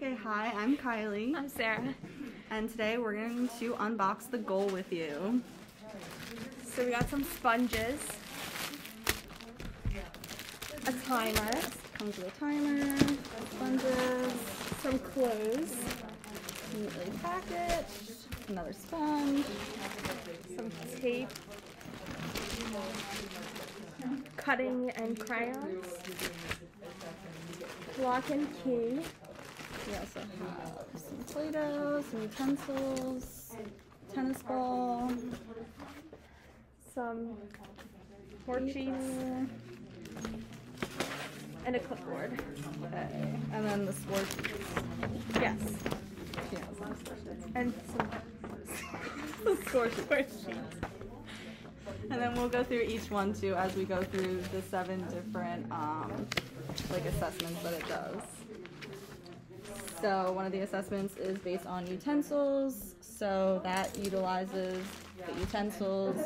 Okay, hi, I'm Kiley, I'm Sarah. and today we're going to unbox the goal with you. So we got some sponges, a timer, Comes with a timer, sponges, some clothes, neatly packaged, another sponge, some tape, cutting and crayons, lock and key, we also have some Play-Doh, some utensils, tennis ball, some worksheets, and a clipboard. okay, and then the sports. Yes, She has some and some score sheet. And then we'll go through each one too as we go through the seven different um, like assessments that it does. So one of the assessments is based on utensils. So that utilizes the utensils.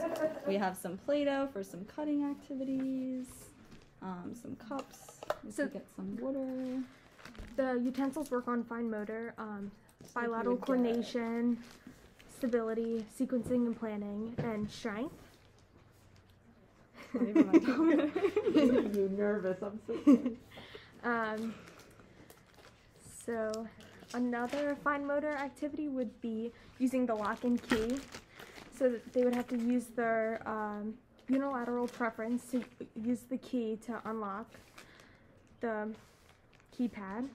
We have some Play-Doh for some cutting activities, um, some cups. We So- could get some water. The utensils work on fine motor, um, like bilateral would get- coordination, stability, sequencing and planning, and strength. Not even my dominant. you nervous. I'm so Um, so another fine motor activity would be using the lock and key. So that they would have to use their um, unilateral preference to use the key to unlock the keypad.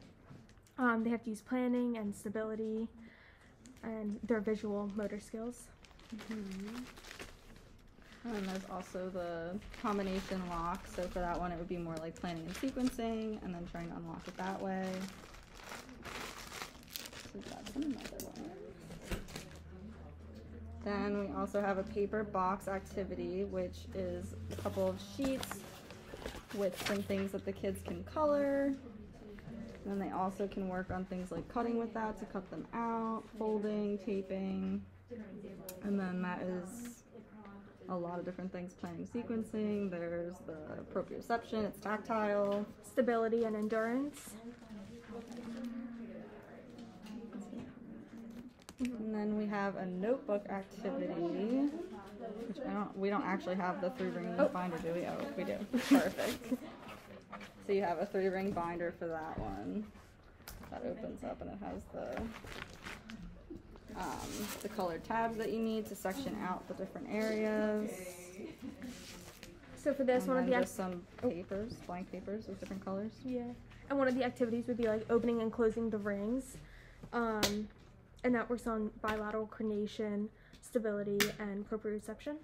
Um, they have to use planning and stability and their visual motor skills. And there's also the combination lock. So for that one, it would be more like planning and sequencing, and then trying to unlock it that way. Then we also have a paper box activity, which is a couple of sheets with some things that the kids can color. And then they also can work on things like cutting with that to cut them out, folding, taping. And then that is a lot of different things planning sequencing there's the proprioception it's tactile Stability and endurance. And then we have a notebook activity which I don't we don't actually have the three ring Oh. binder do we? Oh we do. Perfect. So you have a three ring binder for that one. That opens up and it has the um, the colored tabs that you need to section out the different areas. So for this, and one of the just some papers blank papers with different colors. Yeah. And one of the activities would be like opening and closing the rings. Um, and that works on bilateral coordination, stability, and proprioception.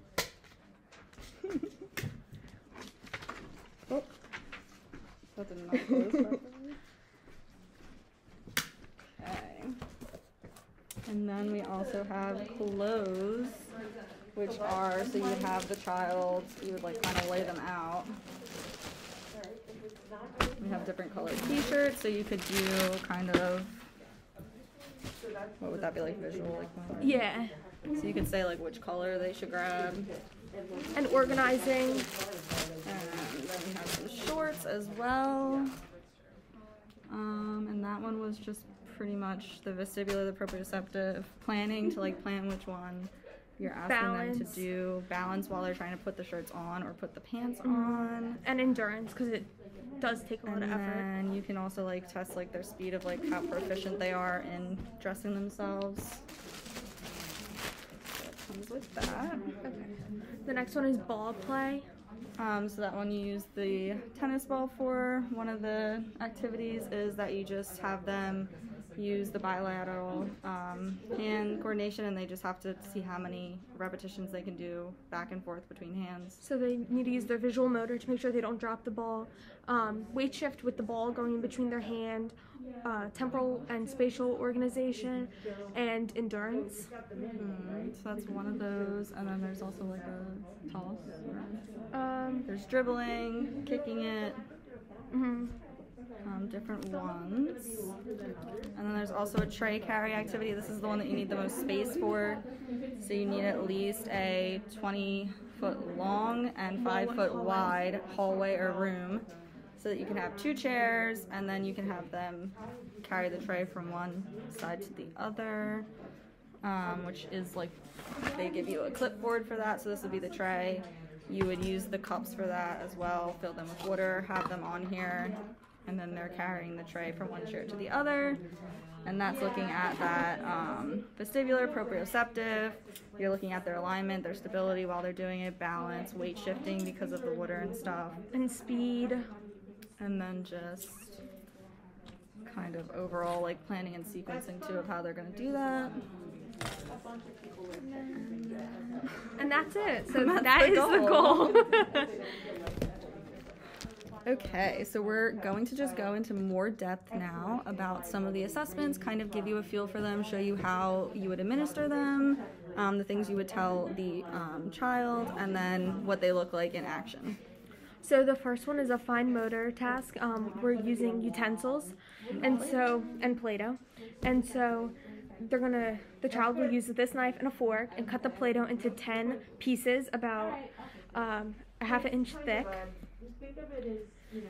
Oh, that did not close. Okay. And then we also have clothes, which are so you have the child, you would like kind of lay them out. We have different colored T-shirts, so you could do kind of what would that be like visual, like one? Yeah. So you could say like which color they should grab. And organizing. And then we have some shorts as well. Um, and that one was just pretty much the vestibular, the proprioceptive, planning to like plan which one you're asking them to do, balance while they're trying to put the shirts on or put the pants Mm-hmm. on. And endurance, because it does take a lot And of effort. then you can also like test like their speed of like how proficient they are in dressing themselves. So comes with that. okay The next one is ball play. Um, so that one you use the tennis ball for. One of the activities is that you just have them use the bilateral um, hand coordination and they just have to see how many repetitions they can do back and forth between hands. So they need to use their visual motor to make sure they don't drop the ball. Um, weight shift with the ball going in between their hand. Uh, temporal and spatial organization and endurance. Mhm. So that's one of those. And then there's also like a toss. Um, There's dribbling, kicking it, mhm. um, different ones. There's also a tray carry activity. This is the one that you need the most space for. So you need at least a 20 foot long and 5 foot wide hallway or room. so that you can have two chairs and then you can have them carry the tray from one side to the other, um, which is like they give you a clipboard for that. So this would be the tray. You would use the cups for that as well, fill them with water, have them on here, and then they're carrying the tray from one chair to the other. And that's looking at that um, vestibular, proprioceptive. You're looking at their alignment, their stability while they're doing it, balance, weight shifting because of the water and stuff. And speed. And then just kind of overall like planning and sequencing too of how they're going to do that. And that's it. So That's that the is the goal. Okay, so we're going to just go into more depth now about some of the assessments, kind of give you a feel for them, show you how you would administer them, um, the things you would tell the um, child, and then what they look like in action. So the first one is a fine motor task. Um, we're using utensils, and so and Play-Doh, and so they're gonna the child will use this knife and a fork and cut the Play-Doh into ten pieces about um, a half an inch thick.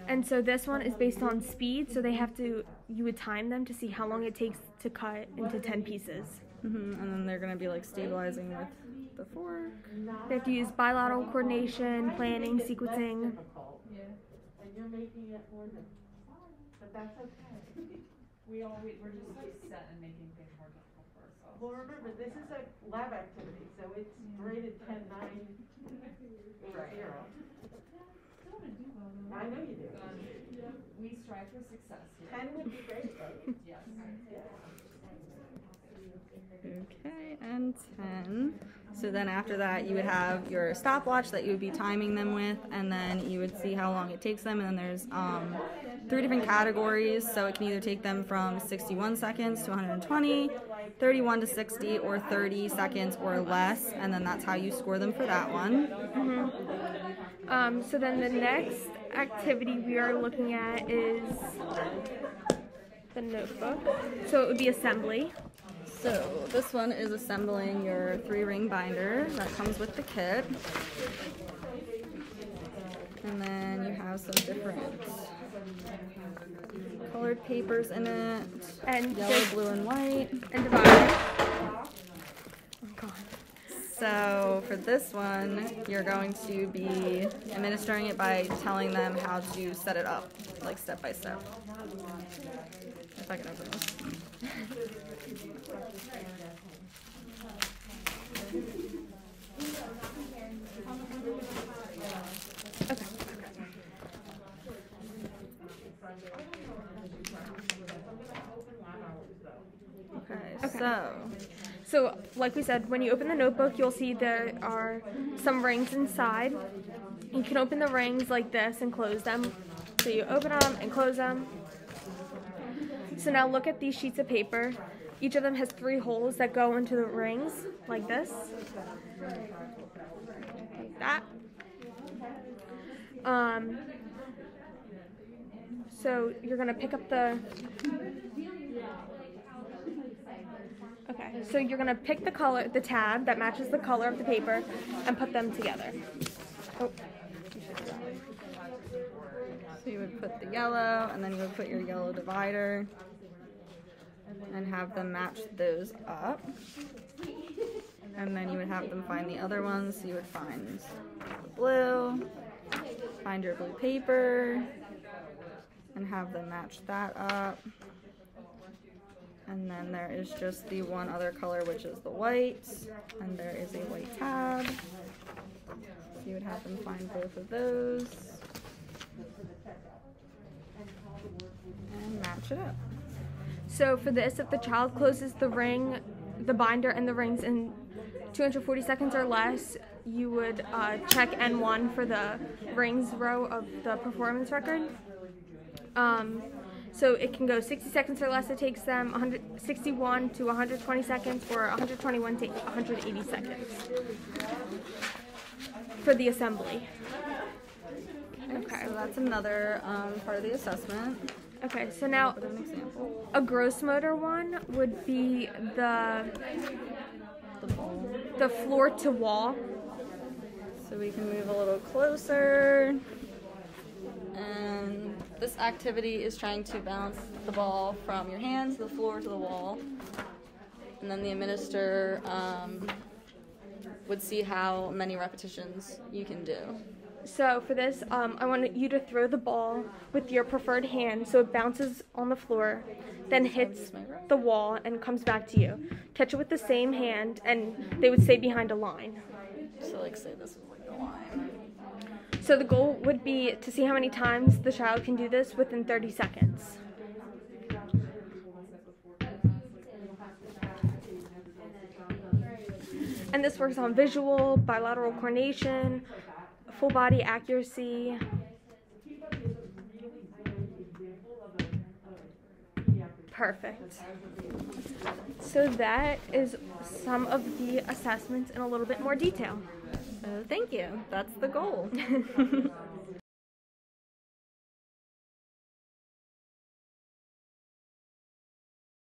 And so this one is based on speed, so they have to you would time them to see how long it takes to cut into ten pieces. hmm And then they're going to be like stabilizing with the fork. They have to use bilateral coordination, planning, sequencing. And you're making it more than, but that's okay. We all, we, we're just like set and making things more difficult for ourselves. Well, remember, this is a lab activity, so it's rated ten, nine, eight, zero. I know you do. Um, we strive for success here. Ten would be great, though. Yes. Okay, and 10. So then after that, you would have your stopwatch that you would be timing them with, and then you would see how long it takes them. And then there's um, three different categories. So it can either take them from 61 seconds to 120, 31 to 60, or 30 seconds or less. And then that's how you score them for that one. Um, so then the next activity we are looking at is the notebook. So it would be assembly. So this one is assembling your three ring binder that comes with the kit. And then you have some different colored papers in it. And Yellow, blue, and white. and divided. Oh god. So for this one, you're going to be administering it by telling them how to set it up, like step by step. If I can open this. Okay. Okay, so So, like we said, when you open the notebook, you'll see there are some rings inside. You can open the rings like this and close them. So you open them and close them. So now look at these sheets of paper. Each of them has three holes that go into the rings, like this. Like that. Um, so you're gonna pick up the Okay, so you're gonna pick the color, the tab that matches the color of the paper, and put them together. Oh, So you would put the yellow, and then you would put your yellow divider, and have them match those up. And then you would have them find the other ones. So you would find the blue, find your blue paper, and have them match that up. And then there is just the one other color, which is the white, and there is a white tab. So you would have them find both of those and match it up. so for this, if the child closes the ring, the binder and the rings in 240 seconds or less, you would uh, check N1 for the rings row of the performance record. Um, so it can go 60 seconds or less. It takes them 161 to 120 seconds, or 121 to 180 seconds for the assembly. Okay. So that's another um, part of the assessment. Okay. So now Put an example. a gross motor one would be the The the floor to wall. So we can move a little closer. And this activity is trying to bounce the ball from your hands to the floor to the wall. And then the administrator um, would see how many repetitions you can do. So for this, um, I want you to throw the ball with your preferred hand so it bounces on the floor, then hits the wall and comes back to you. Catch it with the same hand, and they would stay behind a line. So, like, say this is like the line. So the goal would be to see how many times the child can do this within 30 seconds. And this works on visual, bilateral coordination, full body accuracy. Perfect. So that is some of the assessments in a little bit more detail. Thank you. That's the goal.